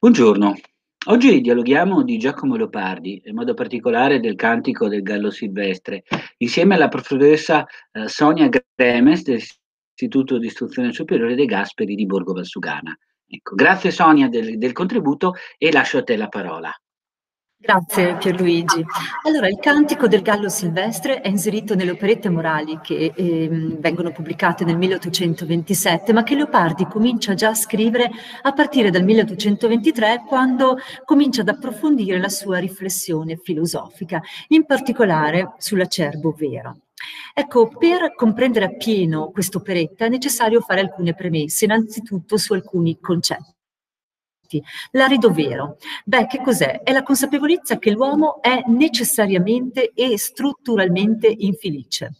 Buongiorno, oggi dialoghiamo di Giacomo Leopardi, in modo particolare del Cantico del Gallo Silvestre, insieme alla professoressa eh, Sonia Gremes dell'Istituto di Istruzione Superiore De Gasperi di Borgo Valsugana. Ecco, grazie Sonia del, del contributo e lascio a te la parola. Grazie Pierluigi. Allora, il Cantico del Gallo Silvestre è inserito nelle operette morali che eh, vengono pubblicate nel 1827, ma che Leopardi comincia già a scrivere a partire dal 1823, quando comincia ad approfondire la sua riflessione filosofica, in particolare sull'acerbo vero. Ecco, per comprendere appieno quest'operetta è necessario fare alcune premesse, innanzitutto su alcuni concetti. L'arido vero. Beh, che cos'è? È la consapevolezza che l'uomo è necessariamente e strutturalmente infelice.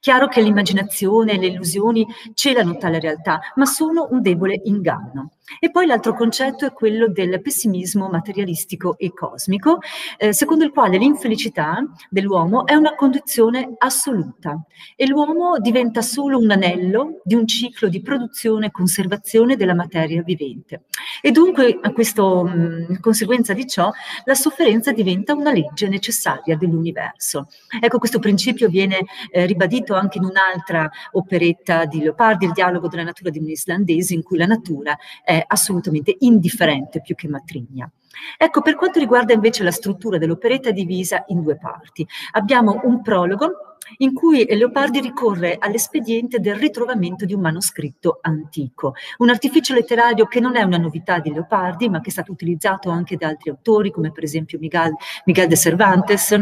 Chiaro che l'immaginazione e le illusioni celano tale realtà, ma sono un debole inganno. E poi l'altro concetto è quello del pessimismo materialistico e cosmico, eh, secondo il quale l'infelicità dell'uomo è una condizione assoluta e l'uomo diventa solo un anello di un ciclo di produzione e conservazione della materia vivente. E dunque, a questo, mh, mm, conseguenza di ciò, la sofferenza diventa una legge necessaria dell'universo. Ecco, questo principio viene eh, ribadito citato anche in un'altra operetta di Leopardi, Il dialogo della natura di un islandese, in cui la natura è assolutamente indifferente più che matrigna. Ecco, per quanto riguarda invece la struttura dell'operetta è divisa in due parti. Abbiamo un prologo in cui Leopardi ricorre all'espediente del ritrovamento di un manoscritto antico, un artificio letterario che non è una novità di Leopardi, ma che è stato utilizzato anche da altri autori, come per esempio Miguel, Miguel de Cervantes,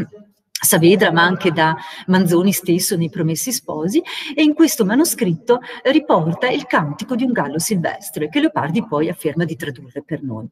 Saavedra, ma anche da Manzoni stesso nei Promessi Sposi, e in questo manoscritto riporta il cantico di un gallo silvestre, che Leopardi poi afferma di tradurre per noi.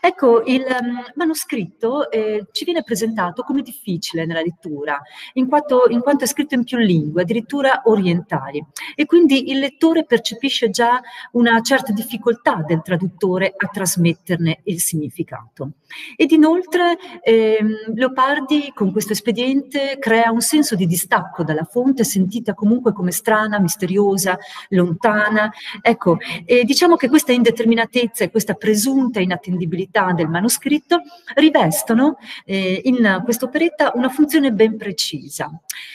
Ecco, il um, manoscritto eh, ci viene presentato come difficile nella lettura, in quanto, in quanto, è scritto in più lingue, addirittura orientali, e quindi il lettore percepisce già una certa difficoltà del traduttore a trasmetterne il significato. Ed inoltre eh, Leopardi con questo espediente mente crea un senso di distacco dalla fonte sentita comunque come strana, misteriosa, lontana. Ecco, e diciamo che questa indeterminatezza e questa presunta inattendibilità del manoscritto rivestono eh, in questa operetta una funzione ben precisa.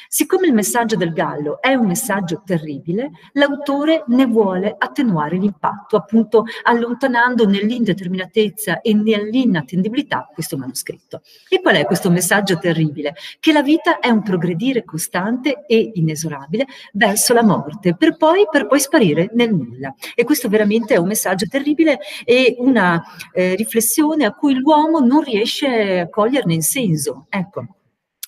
Siccome il messaggio del Gallo è un messaggio terribile, l'autore ne vuole attenuare l'impatto, appunto allontanando nell'indeterminatezza e nell'inattendibilità questo manoscritto. E qual è questo messaggio terribile? Che la vita è un progredire costante e inesorabile verso la morte, per poi, per poi sparire nel nulla. E questo veramente è un messaggio terribile e una eh, riflessione a cui l'uomo non riesce a coglierne in senso. Ecco.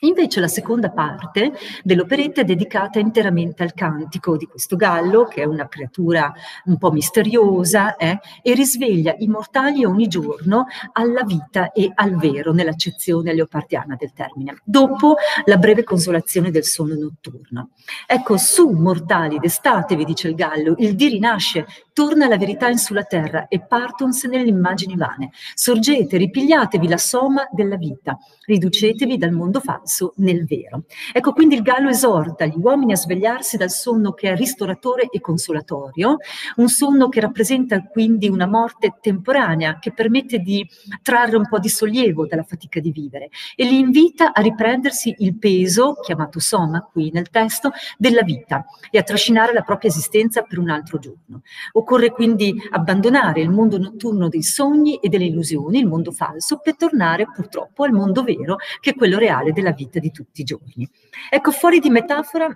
Invece la seconda parte dell'operetta è dedicata interamente al cantico di questo gallo, che è una creatura un po' misteriosa, eh, e risveglia i mortali ogni giorno alla vita e al vero, nell'accezione leopardiana del termine, dopo la breve consolazione del sonno notturno. Ecco, su mortali d'estate, vi dice il gallo, il di rinasce, torna la verità in sulla terra e partons nelle immagini vane. Sorgete, ripigliatevi la somma della vita, riducetevi dal mondo falso nel vero. Ecco quindi il Gallo esorta gli uomini a svegliarsi dal sonno che è ristoratore e consolatorio, un sonno che rappresenta quindi una morte temporanea che permette di trarre un po' di sollievo dalla fatica di vivere e li invita a riprendersi il peso, chiamato soma qui nel testo, della vita e a trascinare la propria esistenza per un altro giorno. Occorre quindi abbandonare il mondo notturno dei sogni e delle illusioni, il mondo falso, per tornare purtroppo al mondo vero, che è quello reale della vita di tutti i giorni. Ecco, fuori di metafora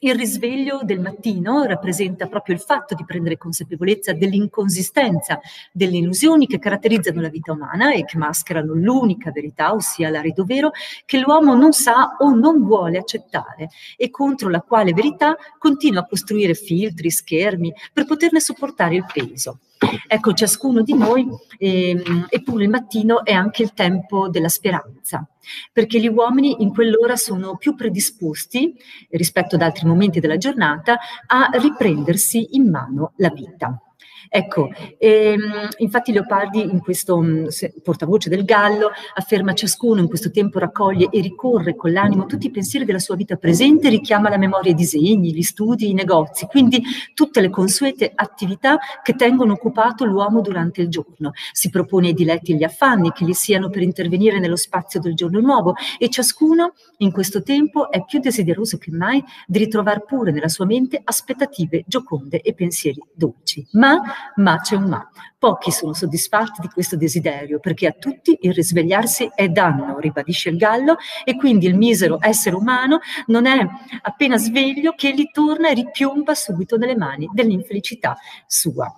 il risveglio del mattino rappresenta proprio il fatto di prendere consapevolezza dell'inconsistenza delle illusioni che caratterizzano la vita umana e che mascherano l'unica verità, ossia l'arido vero, che l'uomo non sa o non vuole accettare e contro la quale verità continua a costruire filtri, schermi per poterne sopportare il peso. Ecco, ciascuno di noi, ehm, eppure il mattino è anche il tempo della speranza, perché gli uomini in quell'ora sono più predisposti, rispetto ad altri momenti della giornata, a riprendersi in mano la vita. Ecco, ehm, infatti Leopardi in questo mh, portavoce del Gallo afferma ciascuno in questo tempo raccoglie e ricorre con l'animo tutti i pensieri della sua vita presente, richiama la memoria i disegni, gli studi, i negozi, quindi tutte le consuete attività che tengono occupato l'uomo durante il giorno. Si propone i diletti e gli affanni che gli siano per intervenire nello spazio del giorno nuovo e ciascuno in questo tempo è più desideroso che mai di ritrovare pure nella sua mente aspettative gioconde e pensieri dolci. Ma ma c'è un ma. Pochi sono soddisfatti di questo desiderio, perché a tutti il risvegliarsi è danno, ribadisce il Gallo, e quindi il misero essere umano non è appena sveglio che gli torna e ripiomba subito nelle mani dell'infelicità sua.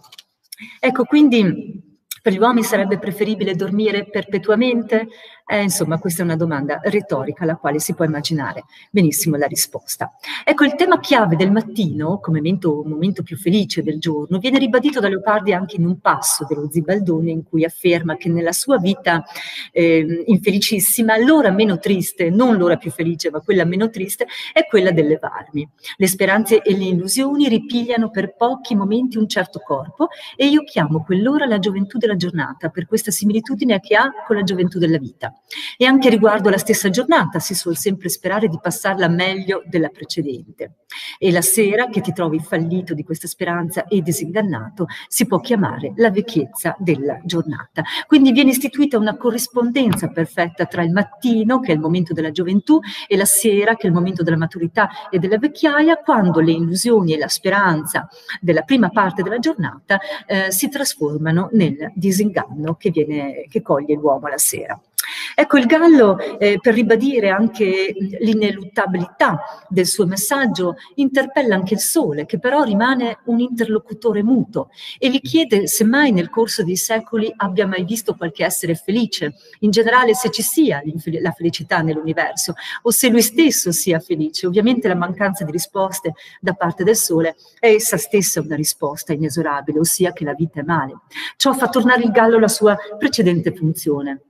Ecco, quindi per gli uomini sarebbe preferibile dormire perpetuamente? Eh, insomma, questa è una domanda retorica alla quale si può immaginare benissimo la risposta. Ecco, il tema chiave del mattino, come momento, momento più felice del giorno, viene ribadito da Leopardi anche in un passo dello Zibaldone in cui afferma che nella sua vita eh, infelicissima l'ora meno triste, non l'ora più felice, ma quella meno triste, è quella del levarmi. Le speranze e le illusioni ripigliano per pochi momenti un certo corpo e io chiamo quell'ora la gioventù della giornata per questa similitudine che ha con la gioventù della vita. E anche riguardo alla stessa giornata si suol sempre sperare di passarla meglio della precedente. E la sera, che ti trovi fallito di questa speranza e disingannato, si può chiamare la vecchiezza della giornata. Quindi viene istituita una corrispondenza perfetta tra il mattino, che è il momento della gioventù, e la sera, che è il momento della maturità e della vecchiaia, quando le illusioni e la speranza della prima parte della giornata eh, si trasformano nel disinganno che, viene, che coglie l'uomo la sera. Ecco, il Gallo, eh, per ribadire anche l'ineluttabilità del suo messaggio, interpella anche il Sole, che però rimane un interlocutore muto e gli chiede se mai nel corso dei secoli abbia mai visto qualche essere felice, in generale se ci sia la felicità nell'universo o se lui stesso sia felice. Ovviamente la mancanza di risposte da parte del Sole è essa stessa una risposta inesorabile, ossia che la vita è male. Ciò fa tornare il Gallo alla sua precedente funzione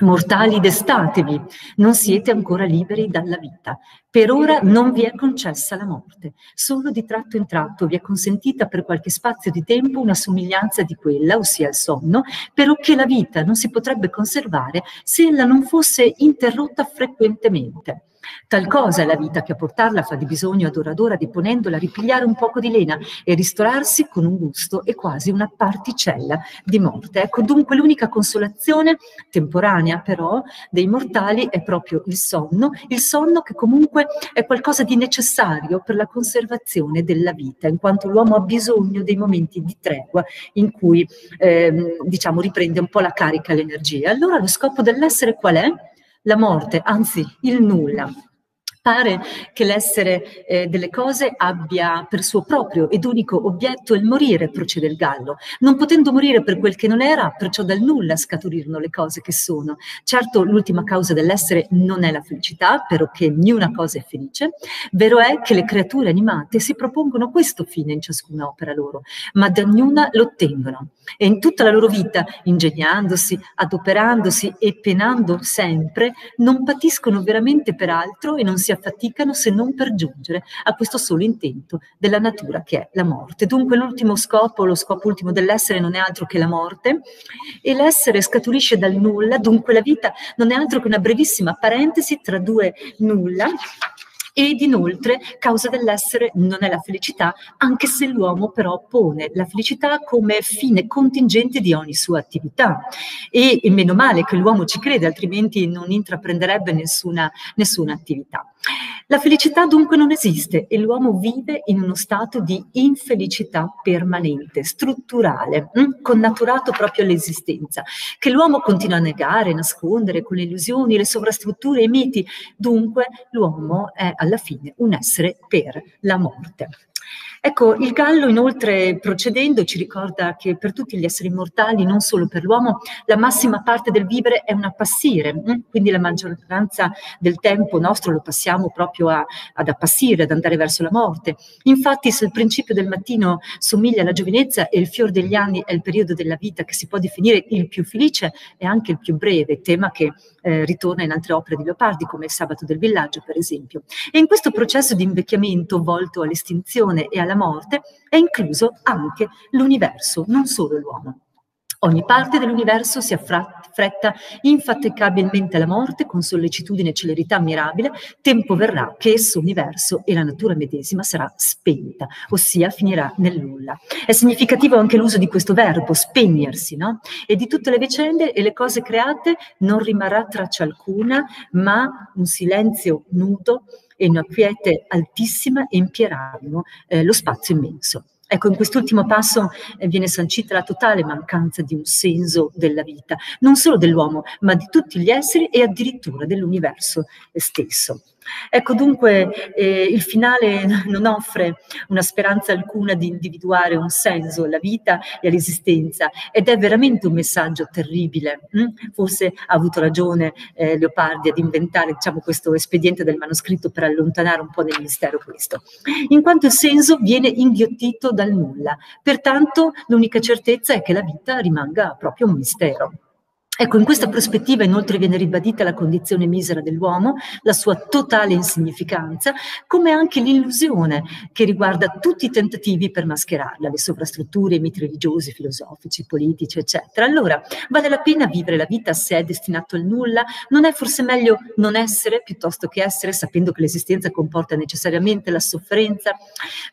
Mortali destatevi, non siete ancora liberi dalla vita. Per ora non vi è concessa la morte, solo di tratto in tratto vi è consentita per qualche spazio di tempo una somiglianza di quella, ossia il sonno, però che la vita non si potrebbe conservare se ella non fosse interrotta frequentemente. Tal cosa è la vita che a portarla fa di bisogno ad ora ad ora, deponendola, ripigliare un poco di lena e ristorarsi con un gusto e quasi una particella di morte. Ecco, dunque l'unica consolazione temporanea però dei mortali è proprio il sonno, il sonno che comunque è qualcosa di necessario per la conservazione della vita, in quanto l'uomo ha bisogno dei momenti di tregua in cui eh, diciamo riprende un po' la carica l'energia. Allora lo scopo dell'essere qual è? La morte, anzi il nulla. Pare che l'essere eh, delle cose abbia per suo proprio ed unico obietto il morire, procede il Gallo, non potendo morire per quel che non era, perciò dal nulla scaturirono le cose che sono. Certo, l'ultima causa dell'essere non è la felicità, però che niuna cosa è felice. Vero è che le creature animate si propongono questo fine in ciascuna opera loro, ma da ognuna lo ottengono. E in tutta la loro vita, ingegnandosi, adoperandosi e penando sempre, non patiscono veramente per altro e non si affaticano se non per giungere a questo solo intento della natura che è la morte. Dunque l'ultimo scopo, lo scopo ultimo dell'essere non è altro che la morte e l'essere scaturisce dal nulla, dunque la vita non è altro che una brevissima parentesi tra due nulla ed inoltre causa dell'essere non è la felicità, anche se l'uomo però pone la felicità come fine contingente di ogni sua attività. E, e meno male che l'uomo ci crede, altrimenti non intraprenderebbe nessuna, nessuna attività. La felicità dunque non esiste e l'uomo vive in uno stato di infelicità permanente, strutturale, hm, connaturato proprio all'esistenza, che l'uomo continua a negare, nascondere con le illusioni, le sovrastrutture, i miti. Dunque l'uomo è alla fine un essere per la morte. Ecco, il Gallo inoltre procedendo ci ricorda che per tutti gli esseri mortali, non solo per l'uomo, la massima parte del vivere è un appassire, hm? quindi la maggioranza del tempo nostro lo passiamo proprio a, ad appassire, ad andare verso la morte. Infatti se il principio del mattino somiglia alla giovinezza e il fior degli anni è il periodo della vita che si può definire il più felice e anche il più breve, tema che eh, ritorna in altre opere di Leopardi come il Sabato del villaggio per esempio. E in questo processo di invecchiamento volto all'estinzione e alla alla morte, è incluso anche l'universo, non solo l'uomo. Ogni parte dell'universo si affretta infaticabilmente alla morte con sollecitudine e celerità mirabile, tempo verrà che esso universo e la natura medesima sarà spenta, ossia finirà nel nulla. È significativo anche l'uso di questo verbo, spegnersi, no? E di tutte le vicende e le cose create non rimarrà traccia alcuna, ma un silenzio nudo e una quiete altissima empieranno eh, lo spazio immenso. Ecco, in quest'ultimo passo eh, viene sancita la totale mancanza di un senso della vita, non solo dell'uomo, ma di tutti gli esseri e addirittura dell'universo stesso. Ecco dunque eh, il finale non offre una speranza alcuna di individuare un senso alla vita e all'esistenza ed è veramente un messaggio terribile. Hm? Forse ha avuto ragione eh, Leopardi ad inventare diciamo, questo espediente del manoscritto per allontanare un po' nel mistero questo, in quanto il senso viene inghiottito dal nulla. Pertanto l'unica certezza è che la vita rimanga proprio un mistero. Ecco, in questa prospettiva inoltre viene ribadita la condizione misera dell'uomo, la sua totale insignificanza, come anche l'illusione che riguarda tutti i tentativi per mascherarla, le sovrastrutture, i miti religiosi, filosofici, politici, eccetera. Allora, vale la pena vivere la vita se è destinato al nulla? Non è forse meglio non essere piuttosto che essere, sapendo che l'esistenza comporta necessariamente la sofferenza?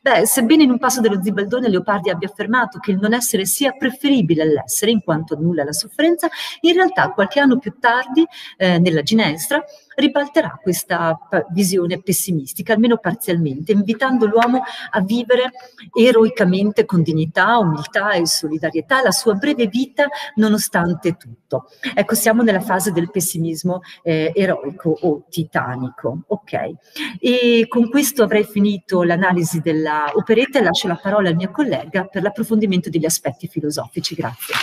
Beh, sebbene in un passo dello Zibaldone Leopardi abbia affermato che il non essere sia preferibile all'essere, in quanto nulla è la sofferenza, in realtà qualche anno più tardi, eh, nella Ginestra, ribalterà questa visione pessimistica, almeno parzialmente, invitando l'uomo a vivere eroicamente con dignità, umiltà e solidarietà la sua breve vita nonostante tutto. Ecco, siamo nella fase del pessimismo eh, eroico o titanico. Ok, e con questo avrei finito l'analisi della operetta e lascio la parola al mio collega per l'approfondimento degli aspetti filosofici. Grazie.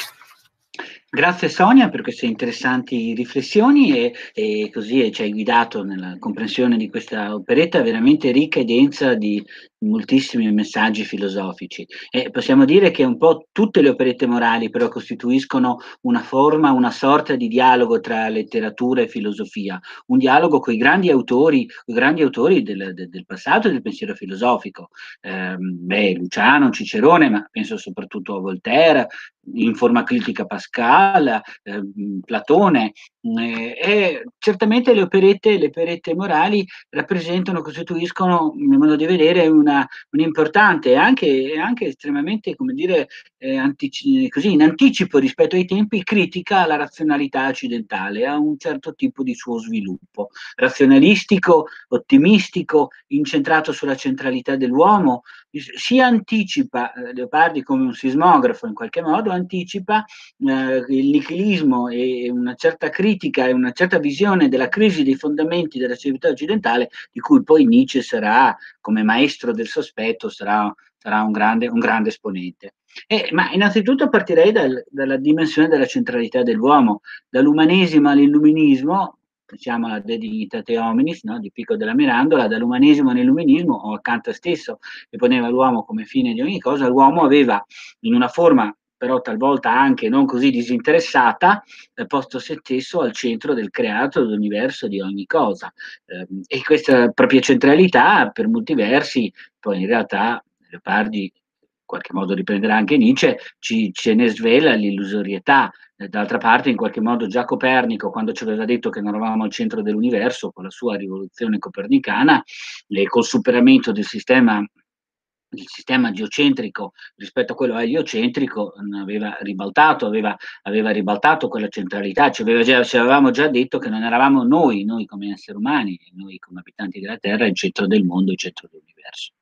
Grazie Sonia per queste interessanti riflessioni e, e così ci hai guidato nella comprensione di questa operetta veramente ricca e densa di moltissimi messaggi filosofici. E possiamo dire che un po' tutte le operette morali però costituiscono una forma, una sorta di dialogo tra letteratura e filosofia, un dialogo con i grandi autori, i grandi autori del, del, passato e del pensiero filosofico. Eh, beh, Luciano, Cicerone, ma penso soprattutto a Voltaire, in forma critica Pascal, eh, Platone, eh, e certamente le operette, le operette morali rappresentano, costituiscono, nel modo di vedere, una, un'importante e anche, anche, estremamente, come dire, eh, antici, così, in anticipo rispetto ai tempi, critica alla razionalità occidentale, a un certo tipo di suo sviluppo, razionalistico, ottimistico, incentrato sulla centralità dell'uomo, si anticipa, eh, Leopardi come un sismografo in qualche modo, anticipa eh, il nichilismo e una certa critica e una certa visione della crisi dei fondamenti della civiltà occidentale, di cui poi Nietzsche sarà, come maestro del sospetto, sarà, sarà un, grande, un grande esponente. Eh, ma innanzitutto partirei dal, dalla dimensione della centralità dell'uomo, dall'umanesimo all'illuminismo, pensiamo alla De Dignitate Hominis no? di Pico della Mirandola, dall'umanesimo all'illuminismo o a Kant stesso che poneva l'uomo come fine di ogni cosa, l'uomo aveva in una forma però talvolta anche non così disinteressata, eh, posto se stesso al centro del creato dell'universo di ogni cosa. Eh, e questa propria centralità, per molti versi, poi in realtà Leopardi in qualche modo riprenderà anche Nietzsche, ci, ce ne svela l'illusorietà. Eh, d'altra parte, in qualche modo, già Copernico, quando ci aveva detto che non eravamo al centro dell'universo, con la sua rivoluzione copernicana e col superamento del sistema il sistema geocentrico rispetto a quello eliocentrico aveva ribaltato, aveva, aveva ribaltato quella centralità, ci, aveva ci, avevamo già detto che non eravamo noi, noi come esseri umani, noi come abitanti della Terra, il centro del mondo, il centro dell'universo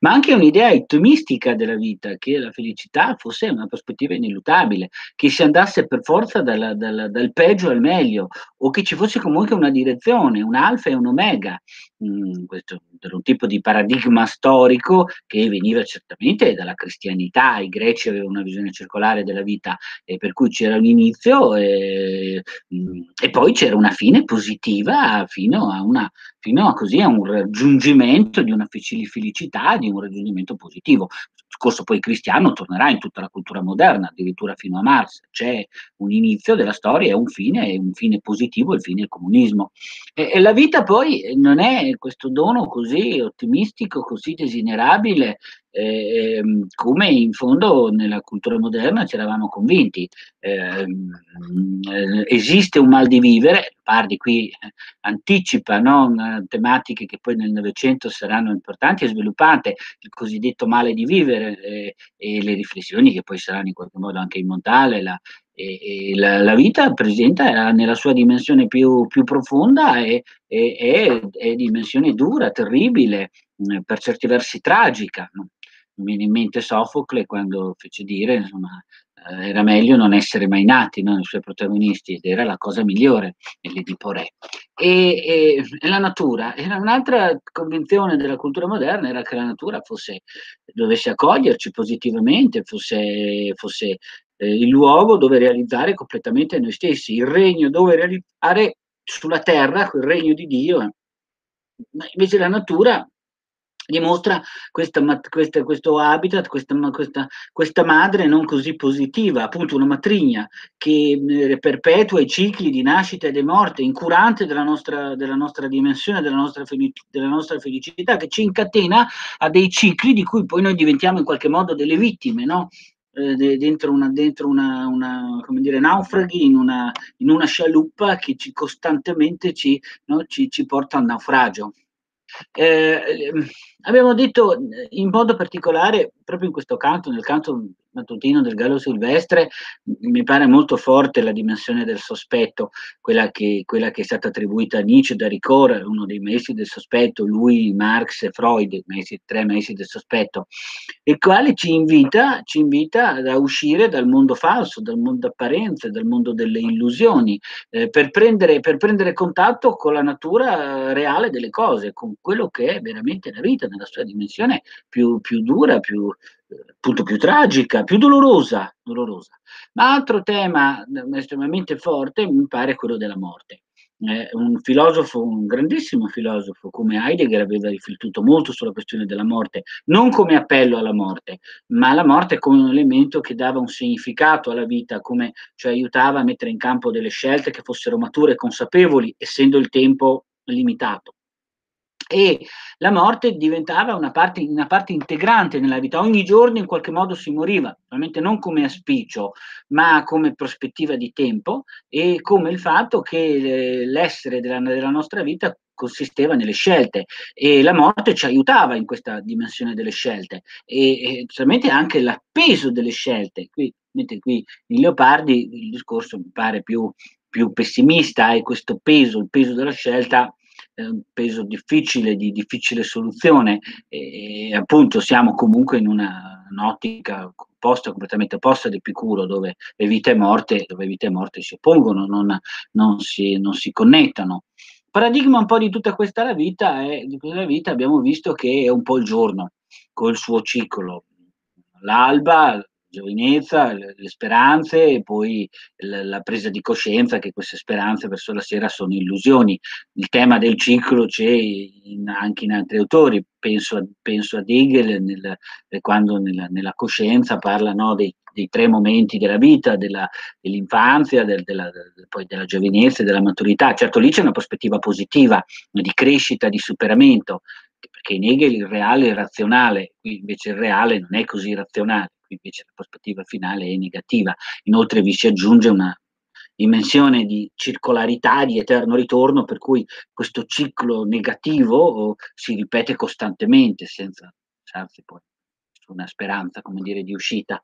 ma anche un'idea ottimistica della vita, che la felicità fosse una prospettiva ineluttabile, che si andasse per forza dal, dal, dal peggio al meglio, o che ci fosse comunque una direzione, un alfa e un omega. Mm, questo un tipo di paradigma storico che veniva certamente dalla cristianità, i greci avevano una visione circolare della vita, e per cui c'era un inizio e, mm, e poi c'era una fine positiva fino a, una, fino a, così, a un raggiungimento di una felicità, di un raggiungimento positivo. Il discorso poi cristiano tornerà in tutta la cultura moderna, addirittura fino a Marx. C'è un inizio della storia e un fine, un fine positivo, il fine del comunismo. E, e la vita poi non è questo dono così ottimistico, così desiderabile, eh, come in fondo nella cultura moderna ci eravamo convinti. Ehm, eh, esiste un mal di vivere, Pardi qui eh, anticipa no, tematiche che poi nel Novecento saranno importanti e sviluppate, il cosiddetto male di vivere eh, e le riflessioni che poi saranno in qualche modo anche in Montale, la, e, e la, la, vita presenta nella sua dimensione più, più profonda e, è, è, dimensione dura, terribile, per certi versi tragica. Mi viene in mente Sofocle quando fece dire insomma, eh, era meglio non essere mai nati no, i suoi protagonisti ed era la cosa migliore nell'Edipo Re. E, e, e, la natura, era un'altra convinzione della cultura moderna era che la natura fosse, dovesse accoglierci positivamente, fosse, fosse eh, il luogo dove realizzare completamente noi stessi, il regno dove realizzare sulla terra quel regno di Dio. Ma invece la natura dimostra questa, questa, questo habitat, questa, questa, questa, madre non così positiva, appunto una matrigna che eh, perpetua i cicli di nascita e di morte, incurante della nostra, della nostra dimensione, della nostra, della nostra, felicità, che ci incatena a dei cicli di cui poi noi diventiamo in qualche modo delle vittime, no? Eh, dentro, una, dentro una, una, come dire, naufraghi in una, in una scialuppa che ci costantemente ci, no? ci, ci porta al naufragio. Eh, abbiamo detto in modo particolare, proprio in questo canto, nel canto mattutino del Gallo Silvestre, mi pare molto forte la dimensione del sospetto, quella che, quella che è stata attribuita a Nietzsche da Ricoeur, uno dei maestri del sospetto, lui, Marx e Freud, maestri, tre maestri del sospetto, il quale ci invita, ci invita a uscire dal mondo falso, dal mondo apparenze, dal mondo delle illusioni, eh, per, prendere, per prendere contatto con la natura reale delle cose, con quello che è veramente la vita nella sua dimensione più, più dura, più, appunto più tragica, più dolorosa, dolorosa. Ma altro tema estremamente forte mi pare quello della morte. Eh, un filosofo, un grandissimo filosofo come Heidegger aveva riflettuto molto sulla questione della morte, non come appello alla morte, ma la morte come un elemento che dava un significato alla vita, come cioè aiutava a mettere in campo delle scelte che fossero mature e consapevoli, essendo il tempo limitato e la morte diventava una parte, una parte, integrante nella vita, ogni giorno in qualche modo si moriva, ovviamente non come aspiccio, ma come prospettiva di tempo e come il fatto che eh, l'essere della, della nostra vita consisteva nelle scelte e la morte ci aiutava in questa dimensione delle scelte e, e anche l'appeso delle scelte. Qui, mentre qui in Leopardi il discorso mi pare più, più pessimista e questo peso, il peso della scelta un peso difficile, di difficile soluzione e, e appunto siamo comunque in una, un'ottica opposta, completamente opposta di Epicuro, dove le vite e morte, morte si oppongono, non, non, si, non si connettano. Paradigma un po' di tutta questa vita, è, di questa vita abbiamo visto che è un po' il giorno, col suo ciclo. L'alba, giovinezza, le, speranze e poi la, presa di coscienza che queste speranze verso la sera sono illusioni. Il tema del ciclo c'è in, anche in altri autori, penso a, penso a Hegel nel, quando nella, nella, coscienza parla no, dei, dei, tre momenti della vita, della, dell'infanzia, del, della, poi della giovinezza e della maturità. Certo lì c'è una prospettiva positiva di crescita, di superamento, perché in Hegel il reale è razionale, qui invece il reale non è così razionale invece la prospettiva finale è negativa. Inoltre vi si aggiunge una dimensione di circolarità, di eterno ritorno, per cui questo ciclo negativo oh, si ripete costantemente senza alzarsi poi una speranza, come dire, di uscita.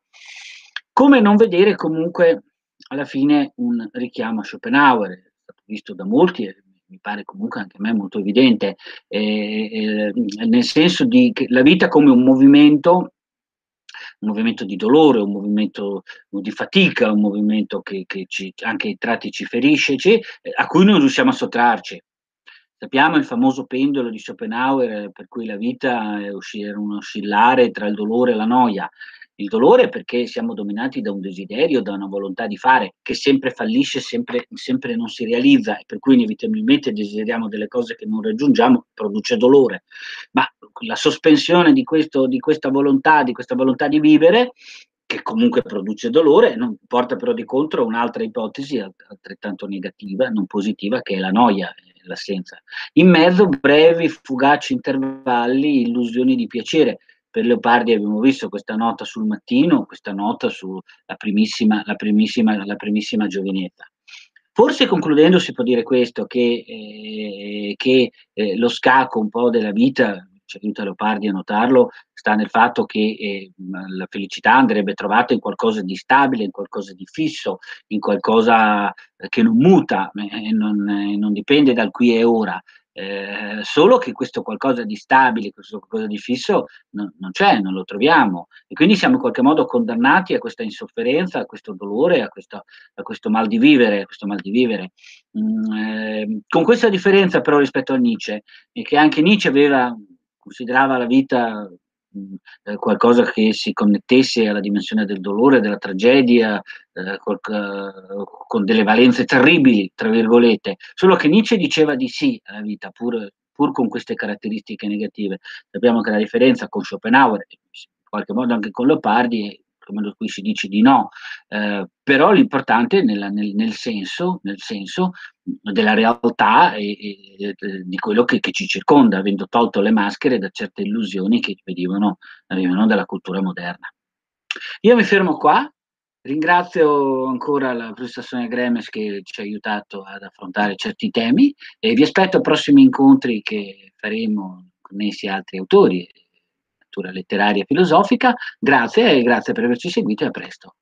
Come non vedere comunque alla fine un richiamo a Schopenhauer, visto da molti e mi pare comunque anche a me molto evidente, eh, eh, nel senso di che la vita come un movimento un movimento di dolore, un movimento di fatica, un movimento che, che ci, anche ai tratti ci ferisce, ci, a cui non riusciamo a sottrarci. Sappiamo il famoso pendolo di Schopenhauer per cui la vita è un oscillare tra il dolore e la noia. Il dolore perché siamo dominati da un desiderio, da una volontà di fare che sempre fallisce, sempre, sempre non si realizza e per cui inevitabilmente desideriamo delle cose che non raggiungiamo, produce dolore. Ma la sospensione di, questo, di questa volontà, di questa volontà di vivere, che comunque produce dolore, non porta però di contro un'altra ipotesi altrettanto negativa, non positiva, che è la noia. l'assenza. In mezzo brevi, fugaci intervalli, illusioni di piacere. Per Leopardi abbiamo visto questa nota sul mattino, questa nota sulla primissima, la primissima, la primissima giovinetta. Forse concludendo si può dire questo, che, eh, che eh, lo scacco un po' della vita, ci aiuta Leopardi a notarlo, sta nel fatto che eh, la felicità andrebbe trovata in qualcosa di stabile, in qualcosa di fisso, in qualcosa che non muta, eh, non, eh, non dipende dal qui e ora. Eh, solo che questo qualcosa di stabile, questo qualcosa di fisso non, non, c'è, non lo troviamo e quindi siamo in qualche modo condannati a questa insofferenza, a questo dolore, a questo, a questo mal di vivere. Mal di vivere. Mm, eh, con questa differenza però rispetto a Nietzsche, che anche Nietzsche aveva, considerava la vita eh, qualcosa che si connettesse alla dimensione del dolore, della tragedia, eh, con delle valenze terribili, tra virgolette, solo che Nietzsche diceva di sì alla vita, pur, pur con queste caratteristiche negative. Sappiamo che la differenza con Schopenhauer, in qualche modo anche con Leopardi, come qui si dice di no, eh, però l'importante è nel, nel, senso, nel senso della realtà e, e, e di quello che, che, ci circonda, avendo tolto le maschere da certe illusioni che venivano, venivano dalla cultura moderna. Io mi fermo qua, ringrazio ancora la professoressa Sonia Gremes che ci ha aiutato ad affrontare certi temi e vi aspetto ai prossimi incontri che faremo connessi a altri autori, natura letteraria e filosofica. Grazie e grazie per averci seguito e a presto.